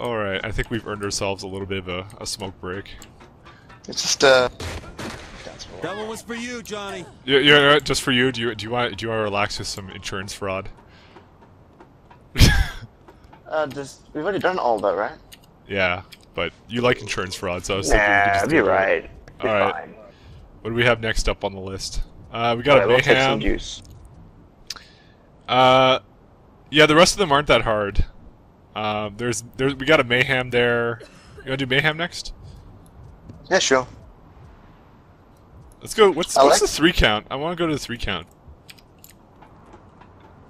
Alright, I think we've earned ourselves a little bit of a, a smoke break. It's just uh. That one was for you, Johnny. Yeah, yeah, just for you. Do you do you want do you want to relax with some insurance fraud? Uh, just we've already done all that, right? Yeah, but you like insurance fraud, so I was thinking we could Nah, just be do that. right. All right. fine. What do we have next up on the list? Uh, we got Alright, a we'll take some juice. Uh, yeah, the rest of them aren't that hard. Um, there's there's we got a mayhem there. You wanna do mayhem next? Yeah, sure. Let's go. What's I what's like- the three count? I want to go to the three count.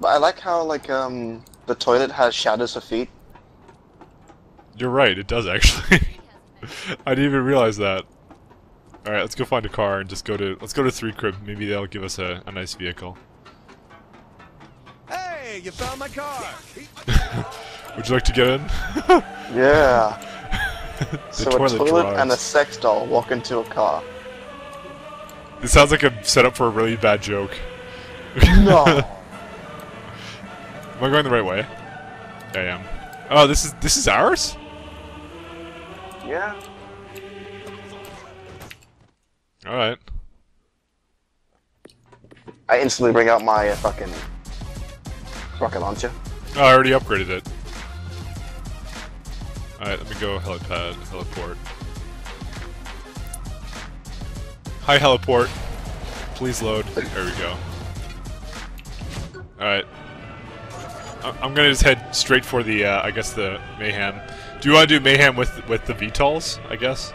But I like how like um the toilet has shadows of feet. You're right. It does actually. I didn't even realize that. All right, let's go find a car and just go to let's go to three crib. Maybe they'll give us a, a nice vehicle. Hey, you found my car. Would you like to get in? Yeah. the so a toilet drives. and a sex doll walk into a car. This sounds like a setup for a really bad joke. No. Am I going the right way? Yeah, I am. Oh, this is this is ours? yeah. All right. I instantly bring out my uh, fucking rocket launcher. Oh, I already upgraded it. Alright, let me go helipad, heliport. Hi, heliport. Please load. There we go. Alright. I'm gonna just head straight for the, uh, I guess the mayhem. Do you want to do mayhem with with the VTOLs? I guess.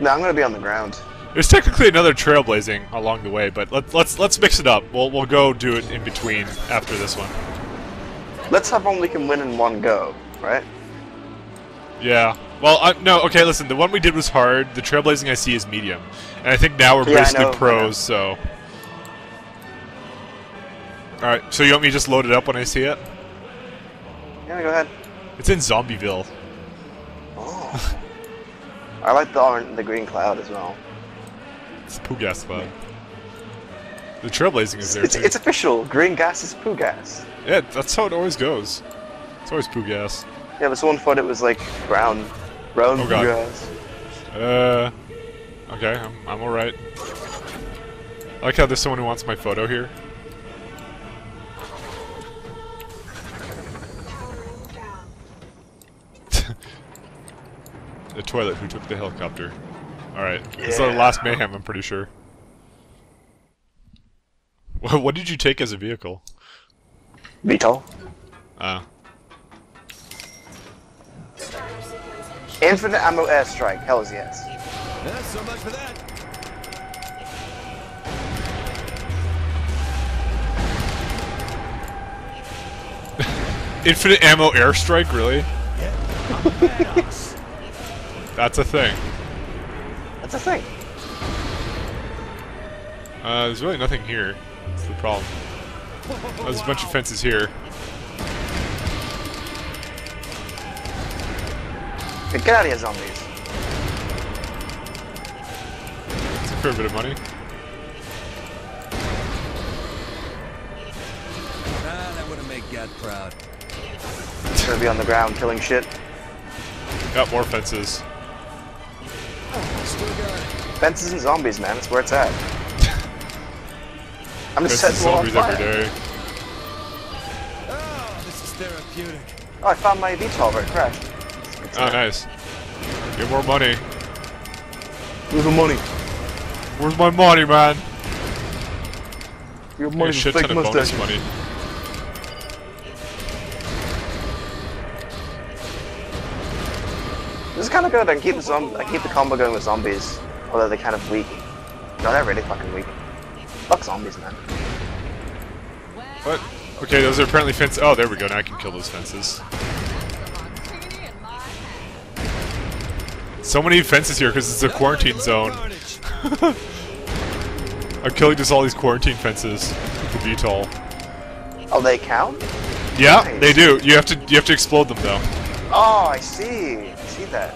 No, I'm gonna be on the ground. There's technically another trailblazing along the way, but let, let's let's mix it up. We'll we'll go do it in between after this one. Let's have one we can win in one go, right? Yeah. Well, I, no. Okay, listen. The one we did was hard. The trailblazing I see is medium, and I think now we're Yeah, basically know. pros. So. All right. So you want me to just load it up when I see it? Yeah, go ahead. It's in Zombieville. Oh. I like the orange, the green cloud as well. It's poo gas cloud. The trailblazing is there It's, too. it's official. Green gas is poo gas. yeah, that's how it always goes. It's always poo gas. Yeah, but someone thought it was like brown, brown Oh, God. Uh. Okay, I'm I'm all right. I like how there's someone who wants my photo here. the toilet who took the helicopter. Alright. This is the last mayhem, I'm pretty sure. What, what did you take as a vehicle? VTOL. Uh, Infinite ammo airstrike. Hell's yes. Yeah, so much for that. infinite ammo airstrike, really? That's a thing. That's a thing. Uh, there's really nothing here. That's the problem. There's a bunch of fences here. Hey, get out of here, zombies. It's a fair bit of money. Ah, that would have made God proud. It's Gonna be on the ground killing shit. Got more fences. Still got it. Fences and zombies, man. That's where it's at. I'm just Fences setting zombies them on fire. day. Oh, this is therapeutic. Oh, I found my VTOL where it crashed. Oh, nice. Get more money. Where's the money? Where's my money, man? Your Get a money's shit fake ton of bonus mustache. money. This is kind of good. I keep the I keep the combo going with zombies, although they're kind of weak. No, they're really fucking weak. Fuck zombies, man. What? Okay, those are apparently fences. Oh, there we go. Now I can kill those fences. So many fences here because it's a quarantine zone. I'm killing just all these quarantine fences with the VTOL. Oh, they count? Yeah, Nice. they do. You have to you have to explode them though. Oh, I see. I see that.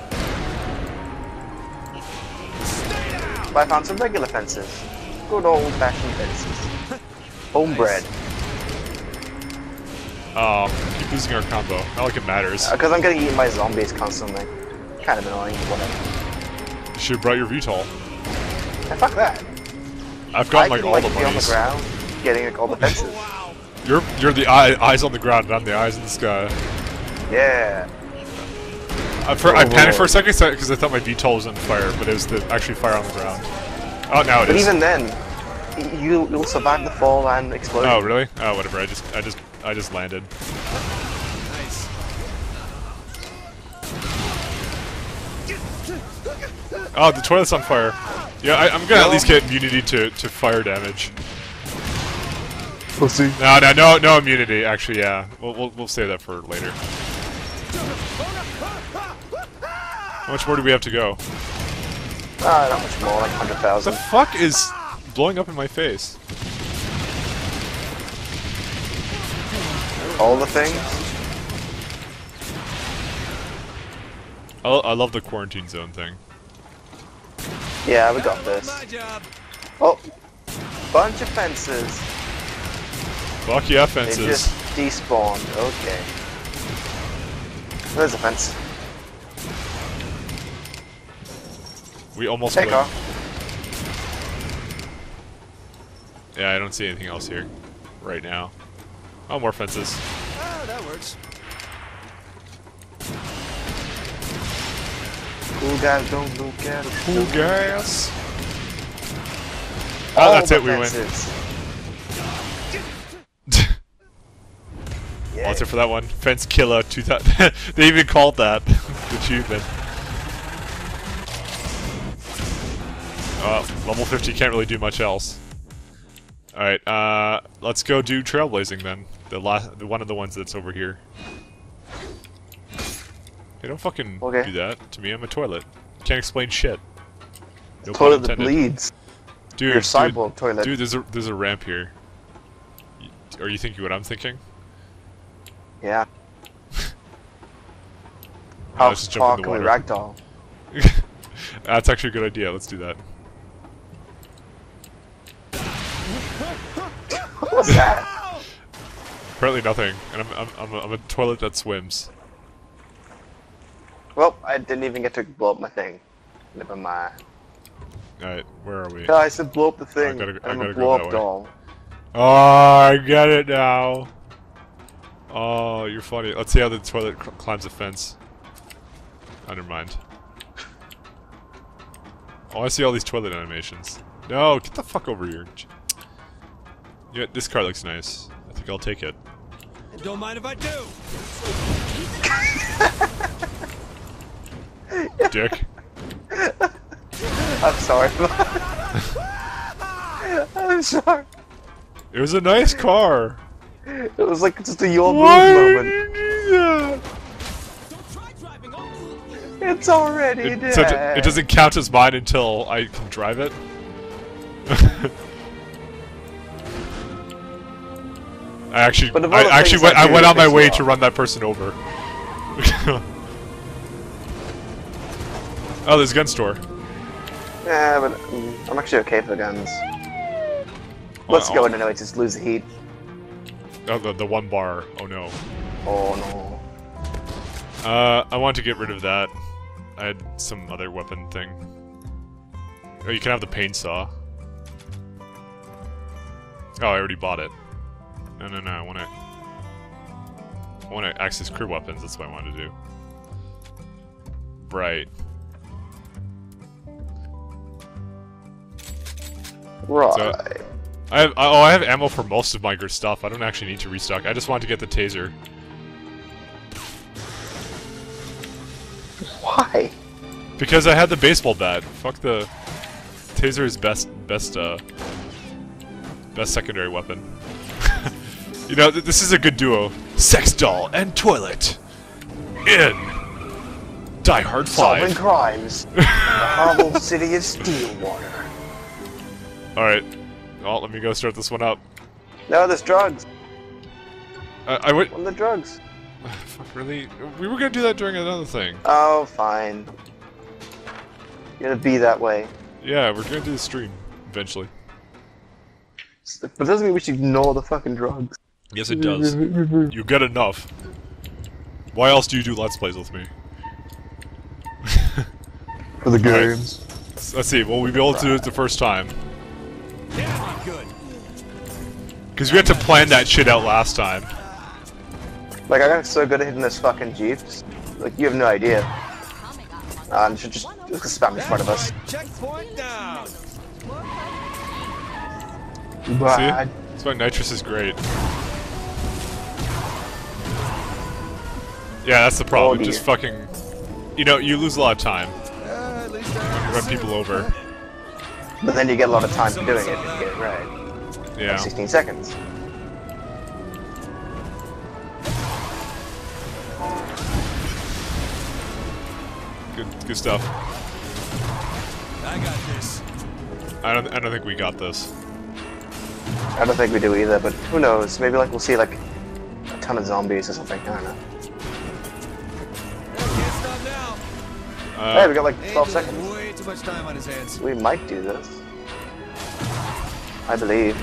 But I found some regular fences. Good old-fashioned fences. Homebred. Um, keep losing our combo. Not like it matters. Because I'm getting eaten by zombies constantly. Kind of annoying, but whatever. You should have brought your VTOL. And fuck that. I've got I like can all like the be on the ground, getting like all the fences. You're you're the eye, eyes on the ground, and I'm the eyes in the sky. Yeah. I, for, I Oh, panicked for a second because I thought my VTOL was on fire, but it was the actually fire on the ground. Oh, now it But is. even then, you you'll survive the fall and oh, explosion. Oh, really? Oh, whatever. I just I just I just landed. Oh, the toilet's on fire. Yeah, I, I'm gonna at least get immunity to, to fire damage. Pussy. No, no, no, no immunity. Actually, yeah. We'll, we'll, we'll save that for later. How much more do we have to go? Ah, not much more, like hundred The fuck is blowing up in my face? All the things. I, I love the quarantine zone thing. Yeah, we got this. Oh, bunch of fences. Fuck yeah, They fences. just despawned. Okay. There's a fence. We almost Take win. off. Yeah, I don't see anything else here right now. Oh, more fences. Ah, that works. Cool guys don't look at it. Cool gas. All Oh, that's it. We win. Well, that's it for that one. Fence Killer 2000. they even called that the achievement. Uh, level 50 can't really do much else. Alright, uh, let's go do Trailblazing then. The last, the, one of the ones that's over here. Hey, don't fucking Okay. do that to me. I'm a toilet. Can't explain shit. No Toilet that bleeds. Dude, Your cyborg toilet. Dude, there's a there's a ramp here. Are you thinking what I'm thinking? Yeah. How jump far can we ragdoll? That's actually a good idea. Let's do that. What was that? Apparently nothing, and I'm I'm I'm a, I'm a toilet that swims. Well, I didn't even get to blow up my thing. Never mind. All right, where are we? Yeah, I said blow up the oh, thing. gotta- I I'm gotta a go blow that up way. doll. Oh, I get it now. Oh, you're funny. Let's see how the toilet cl climbs a fence. Oh, never mind. Oh, I see all these toilet animations. No, get the fuck over here. Yeah, this car looks nice. I think I'll take it. Don't mind if I do. Dick. I'm sorry. I'm sorry. It was a nice car. It was like just a your Why moment. you do that? It's already It, dead. so it, it doesn't count as mine until I can drive it. I actually, But of all the I actually went, I went on my way to run that person over. Oh, there's a gun store. Yeah, but I'm actually okay for the guns. Let's Oh, go in anyway, just lose the heat. Oh, the, the one bar. Oh no. Oh no. Uh, I want to get rid of that. I had some other weapon thing. Oh, you can have the paint saw. Oh, I already bought it. No, no, no. I want to. I want to access crew weapons. That's what I wanted to do. Right. Right. I have. Oh, I have ammo for most of my good stuff. I don't actually need to restock. I just want to get the taser. Why? Because I had the baseball bat. Fuck the taser is best best uh best secondary weapon. you know, th this is a good duo. Sex doll and toilet. In Die Hard 5. Solving crimes in the horrible city of Stillwater. Alright. Well, let me go start this one up. No, there's drugs. Uh, I went. Are the drugs? Really? We were gonna do that during another thing. Oh, fine. You're gonna be that way. Yeah, we're gonna do the stream eventually. But it doesn't mean we should ignore the fucking drugs. Yes, it does. You get enough. Why else do you do Let's Plays with me? For the Alright. Let's see, will we be able to do it the first time? Yeah, good. Because we had to plan that shit out last time. Like I got so good at hitting those fucking jeeps. Like you have no idea. Uh, and should just just spam in front of us. Checkpoint down. See? But That's why nitrous is great. Yeah, that's the problem. Oh, Just fucking... You know, you lose a lot of time. Uh, at least Run people over. But then you get a lot of time for doing it if you get it right. Yeah. 16 seconds. Good, good stuff. I got this. I don't, I don't think we got this. I don't think we do either, but who knows? Maybe like we'll see like a ton of zombies or something. I don't know. Can't stop now. hey, we Uh, got like 12 seconds. Way too much time on his hands. We might do this. I believe.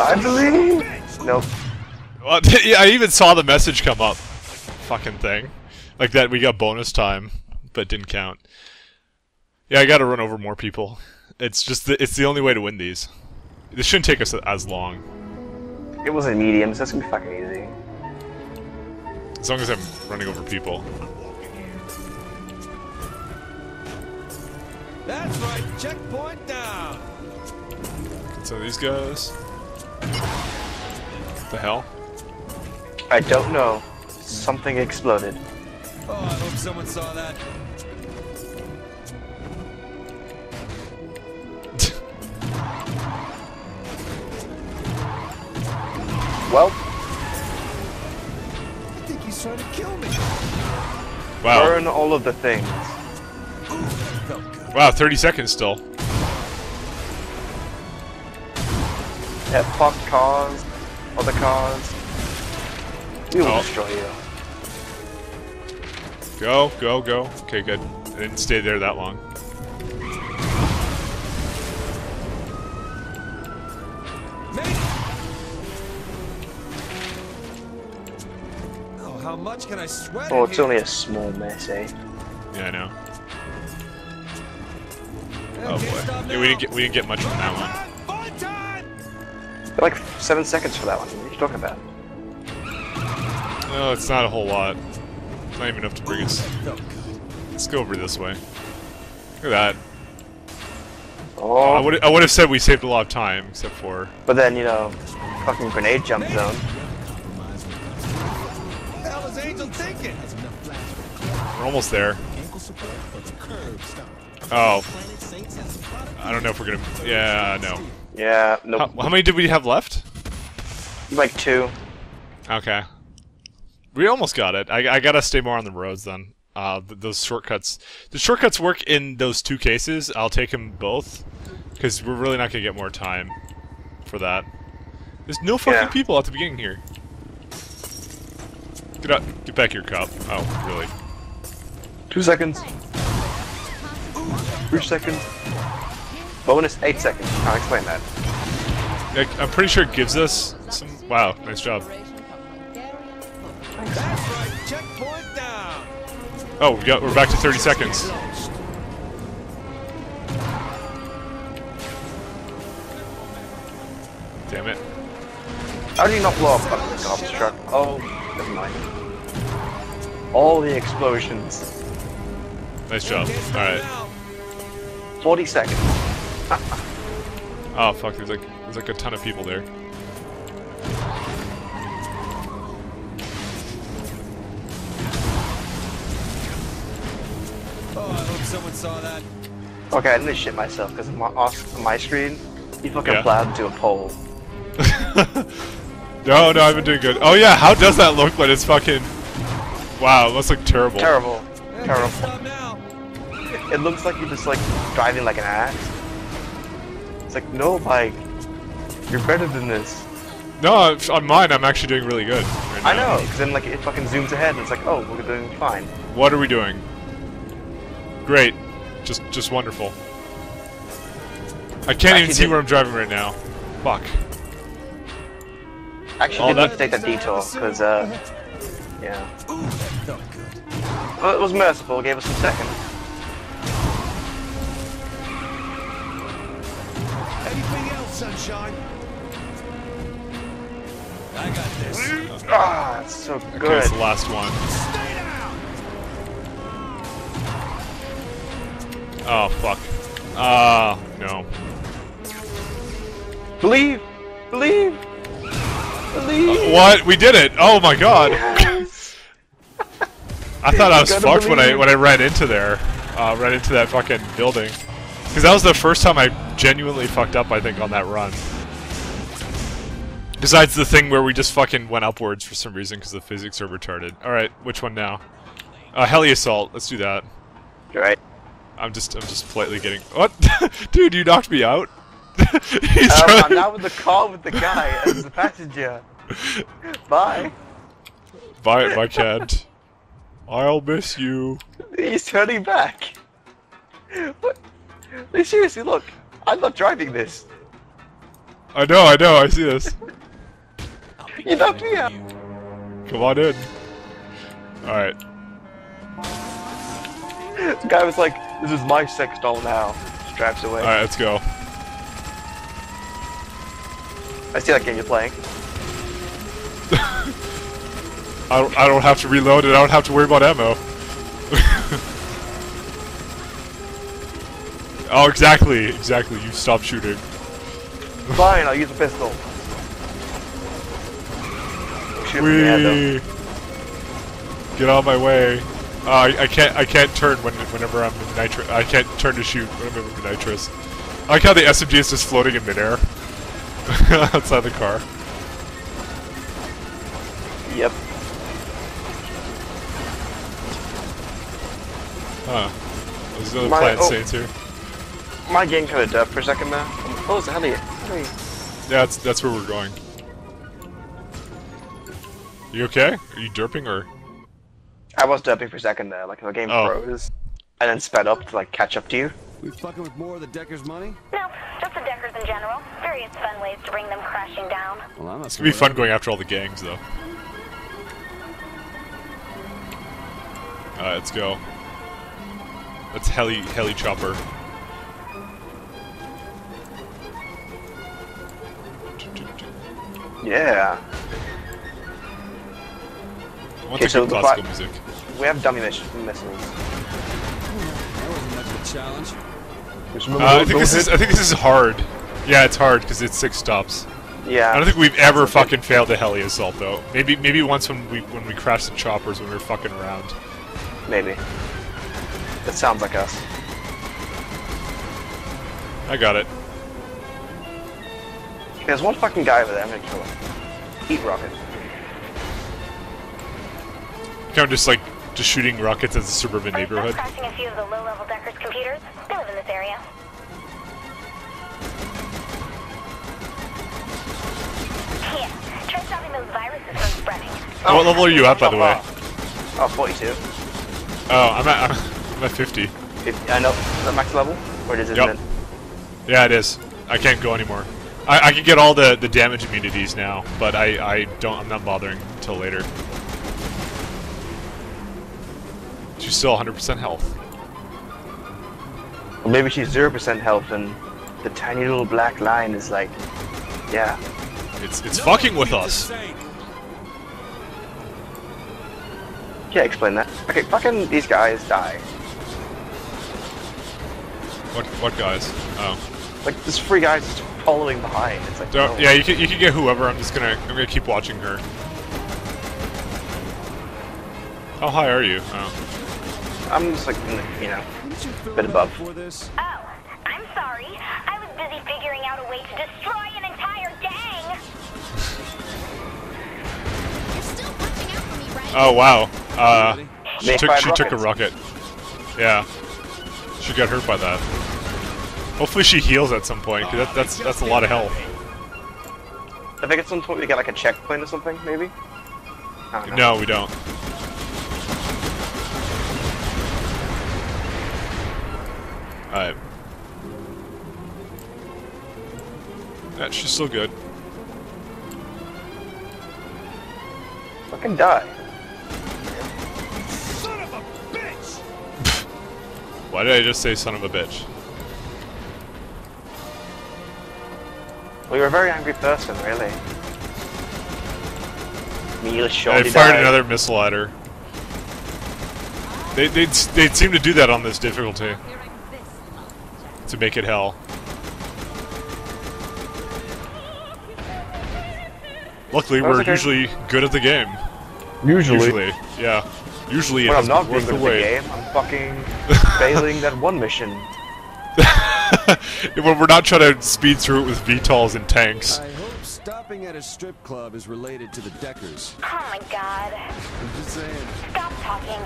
I believe. Nope. well, yeah, I even saw the message come up. Fucking thing. Like that we got bonus time, but didn't count. Yeah, I gotta run over more people. It's just, the, it's the only way to win these. This shouldn't take us as long. It was in medium, so that's gonna be fucking easy. As long as I'm running over people. That's right, checkpoint down. Get some of these guys. What the hell? I don't know. Something exploded. Oh, I hope someone saw that. Well, I think he's trying to kill me. Wow. burn all of the things. Felt good. Wow, 30 seconds still. Yeah, fuck cars, other cars. We will Oh. destroy you. Go, go, go. Okay, good. I didn't stay there that long. Oh, how much can I sweat? Oh, it's only a small mess, eh? Yeah, I know. Oh boy. Yeah, we didn't get we didn't get much from that one. Fun time! Got like seven seconds for that one. What are you talking about? No, it's not a whole lot. It's not even enough to bring us. Let's go over this way. Look at that. Oh. I would I would have said we saved a lot of time, except for but then you know, fucking grenade jump zone. Hell is Angel thinking? we're almost there. Oh. I don't know if we're gonna. Yeah, no. Yeah, no, How, how many did we have left? like two. Okay. We almost got it. I, I gotta stay more on the roads then. Uh, th- those shortcuts. The shortcuts work in those two cases. I'll take them both. Because we're really not gonna get more time for that. There's no fucking Yeah. people at the beginning here. Get out. Get back your cup. Oh, really? Two seconds. Three seconds. Bonus eight seconds. Can't explain that. Like, I'm pretty sure it gives us some. Wow, nice job. That's right, checkpoint down. Oh, we got. We're back to 30 seconds. Damn it. How do you not blow up a garbage truck? Oh, never mind. All the explosions. Nice job. Can't 40 seconds. Oh fuck, there's like there's like a ton of people there. Oh, I hope someone saw that. Okay, I didn't shit myself because my, off my screen, he fucking Yeah. plowed into a pole. no, no, I've been doing good. Oh yeah, how does that look when it's fucking Wow, it must look terrible. Terrible. Terrible. It looks like you're just like driving like an ass. It's like, no, bike. You're better than this. No, on- on mine I'm actually doing really good. right I know, because then like it fucking zooms ahead and it's like, oh, we're doing fine. What are we doing? Great. Just just wonderful. I can't even see where I'm driving right now. Fuck. Actually, Oh, didn't need to take that detour, because, uh, yeah. Ooh, that felt good. Well, it was merciful, gave us a second. Sunshine? I got this. Ah, it's so Okay, good. it's the last one. Stay down. Oh, fuck. Ah, no. Believe! Believe! Believe! What? We did it! Oh my god! Yes! I thought I was gotta fucked when I when I ran into there, uh, ran into that fucking building, because that was the first time I genuinely fucked up. I think on that run. Besides the thing where we just fucking went upwards for some reason because the physics are retarded. All right, which one now? Uh, heli assault. Let's do that. Alright. I'm just I'm just politely getting what? Dude, you knocked me out. He's Um, trying- I'm now in the car with the guy as the passenger. Bye. Bye, bye, cat. I'll miss you. He's turning back. What? Seriously, look. I'm not driving this. I know, I know, I see this. You knocked me out. Come on in. Alright. The guy was like, "This is my sex doll now." Just drives away. Alright, let's go. I see that game you're playing. I don't, I don't have to reload and I don't have to worry about ammo. Oh, exactly, exactly. You stop shooting. Fine, I'll use a pistol. Shoot me in the head, though. Wee. Get out of my way. Uh, I, I can't I can't turn when, whenever I'm in nitrous. I can't turn to shoot whenever I'm in nitrous. I like how the SMG is just floating in midair outside the car. Yep. Huh. There's another My- Planet oh. Saints here. My game kind of deaf for a second there. Oh, it's a heli. heli. Yeah, that's that's where we're going. You okay? Are you derping or? I was derping for a second there, like the game Oh. froze, and then sped up to like catch up to you. We fucking with more of the Deckers' money? No, just the Deckers in general. Various fun ways to bring them crashing down. Well, I'm not It's gonna be fun going after all the gangs, though. Alright, let's go. That's heli heli chopper. Yeah. I want Okay, the so good the classical music. We have dummy miss- missiles. That wasn't much of a challenge. Uh, I think this is I think this is hard. Yeah, it's hard because it's six stops. Yeah. I don't think we've ever fucking failed a heli assault though. Maybe maybe once when we when we crashed the choppers when we were fucking around. Maybe. That sounds like us. I got it. There's one fucking guy over there. I'm gonna kill him. Eat rocket. Kind of just like just shooting rockets at the suburban neighborhood. crashing a few of the low-level Deckers computers? They live in this area. Here, try stopping those viruses from spreading. Oh, what level are you at, by the way? Oh, 42. Oh, I'm at I'm at 50. Fifty- I know. Is that max level? Or it is, isn't Yep. it? Yeah, it is. I can't go anymore. I, I can get all the, the damage immunities now, but I, I don't. I'm not bothering until later. She's still 100% health. Or maybe she's 0% health and the tiny little black line is like, yeah. It's it's No fucking with us. Can't explain that. Okay, fucking these guys die. What what guys? Oh, Like, this free guy's following behind. It's like, Don't- no. yeah. You can you can get whoever. I'm just gonna I'm gonna keep watching her. How high are you? Oh. I'm just like, you know. Didn't you fill Bit above. Oh, I'm sorry. I was busy figuring out a way to destroy an entire gang. You're still watching out for me, right? Oh wow. Uh, she They took fired she took a rocket. Yeah. She got hurt by that. Hopefully she heals at some point. 'cause that, that's that's a lot of health. I think at some point we get like a checkpoint or something, maybe? I don't know. No, we don't. Alright. Yeah, she's still good. Fucking die. Son of a bitch! Why did I just say son of a bitch? Well, you're a very angry person, really. Meal I fired died. another missile at her. They they they seem to do that on this difficulty to make it hell. Luckily, we're okay. usually good at the game. Usually. Usually, yeah. Usually, it When I'm not been being worth good the at the wait. game, I'm fucking failing that one mission. when we're not trying to speed through it with VTOLs and tanks. I hope stopping at a strip club is related to the Deckers. Oh my god. I'm just saying. Stop talking.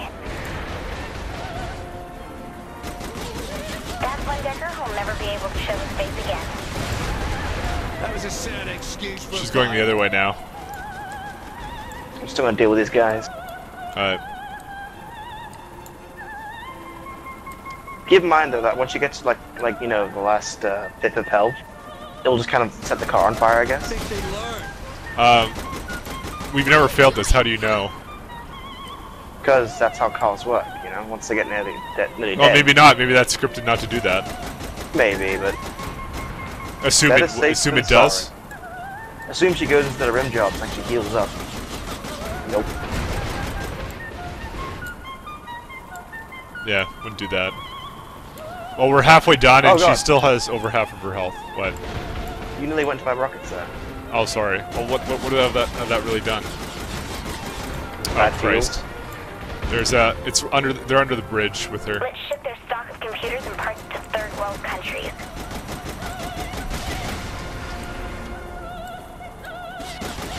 That's one Decker who'll never be able to show his face again. That was a sad excuse for She's going the other way now. I'm still gonna deal with these guys. Alright. Keep in mind though that once you get to like, like you know, the last uh, fifth of health, it'll just kind of set the car on fire, I guess. think they learned. Um, we've never failed this. How do you know? Because that's how cars work, you know. Once they get nearly, de- nearly Well, dead, maybe not. Maybe that's scripted not to do that. maybe, but Assume it. Assume it does. sorry. assume she goes into the rim jobs and she heals up. Nope. Yeah, wouldn't do that. Well, we're halfway done, Oh, and she still has over half of her health. What? You nearly went to my rockets there. Oh, sorry. Well, what what would have that have that really done? Bad oh, deal. Christ. There's a. It's under. They're under the bridge with her. Let's ship their stock of computers and parts to third world countries.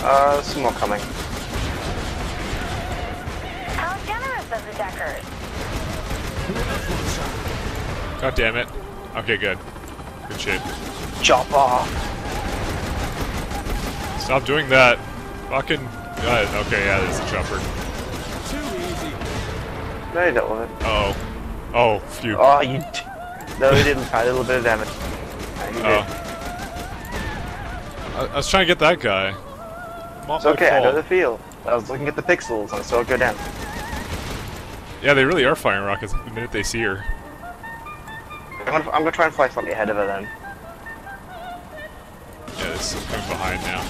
Uh, there's some more coming. How generous of the Deckers. God damn it. Okay, good. Good shit. Chop off. Stop doing that. Fucking. God. Okay, yeah, there's a chopper. Too easy. No, you dealt with it. Uh oh. Oh, phew. Oh, you. No, you didn't. A little bit of damage. Yeah, you Oh. did. I, I was trying to get that guy. Not It's okay. I know the feel. I was looking at the pixels and I saw it go down. Yeah, they really are firing rockets the minute they see her. I'm gonna, I'm gonna try and fly slightly ahead of her then. Yeah, it's coming behind now.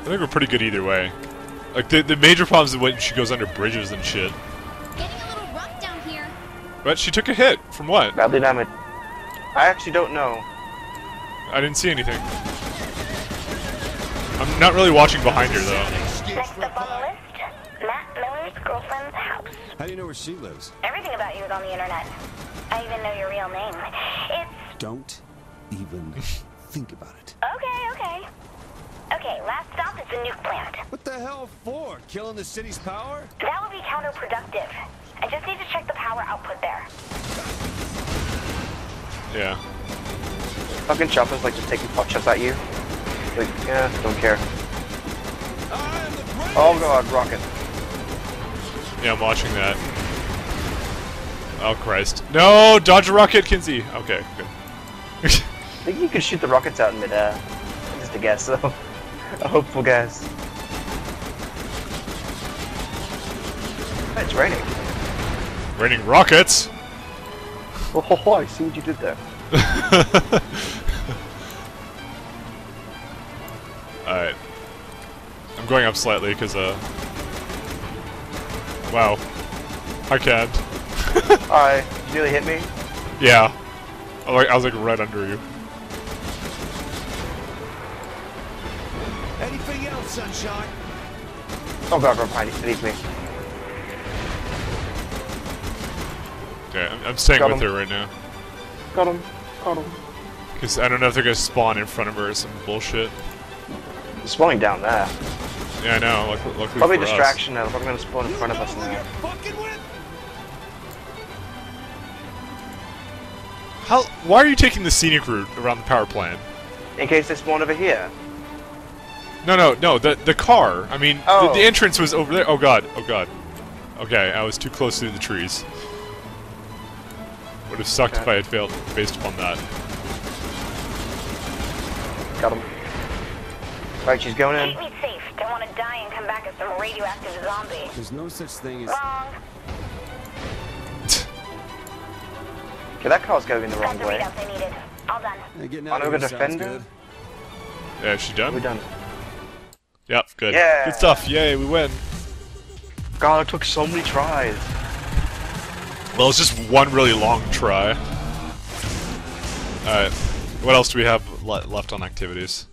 I think we're pretty good either way. Like the the major problem is when she goes under bridges and shit. Getting a little rough down here. But she took a hit from what? Badly damaged. I actually don't know. I didn't see anything. I'm not really watching behind her though. Excuse Next for a up on the fight. list, Matt Miller's girlfriend's house. How do you know where she lives? Everything about you is on the internet. I even know your real name. It's Don't even think about it. okay, okay. Okay, last stop is the nuke plant. What the hell for? Killing the city's power? That would be counterproductive. I just need to check the power output there. Yeah. Fucking choppers like just taking pot shots at you. Like, yeah, don't care. I am the greatest! Oh god, rocket. Yeah, I'm watching that. Oh Christ. No! Dodge a rocket, Kinzie! Okay, good. I think you could shoot the rockets out in midair. Just a guess, though. a hopeful guess. It's raining. Raining rockets! Oh, I see what you did there. going up slightly because, uh. Wow. I can't. Hi, you nearly hit me. Yeah. I was like, I was like right under you. Anything else, sunshine? Oh god, right behind you, beneath me. Okay, I'm, I'm staying Got with him. her right now. Got him. Got him. Because I don't know if they're gonna spawn in front of her or some bullshit. Spawning down there. Yeah, I know. Luckily, luckily Probably for us. distraction now. They're gonna spawn in front of us now. you're fucking with? How? Why are you taking the scenic route around the power plant? In case they spawn over here. No, no, no. The the car. I mean, Oh. the, the oh. entrance was over there. Oh god. Oh god. Okay, I was too close to the trees. Would have sucked if I had failed based upon that. Got him. Right, she's going in. Keep. Don't want to die and come back as some radioactive zombie. There's no such thing as... Wrong. Okay, that car's going the Got wrong the way. readouts I needed. All done. Yeah, getting On out of over here Defender? good. Yeah, is she done? We're done. Yep, good. Yeah. Good stuff. Yay, we win. God, it took so many tries. Well, it's just one really long try. Alright. What else do we have le left on activities?